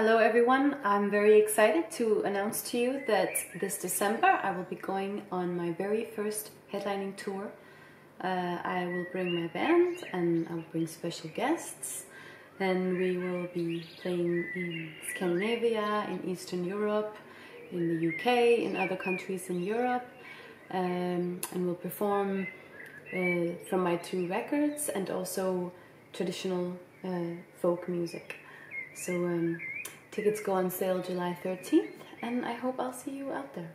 Hello everyone, I'm very excited to announce to you that this December I will be going on my very first headlining tour. Uh, I will bring my band and I will bring special guests and we will be playing in Scandinavia, in Eastern Europe, in the UK, in other countries in Europe um, and we'll perform uh, from my two records and also traditional uh, folk music. So um, Tickets go on sale July 13th, and I hope I'll see you out there.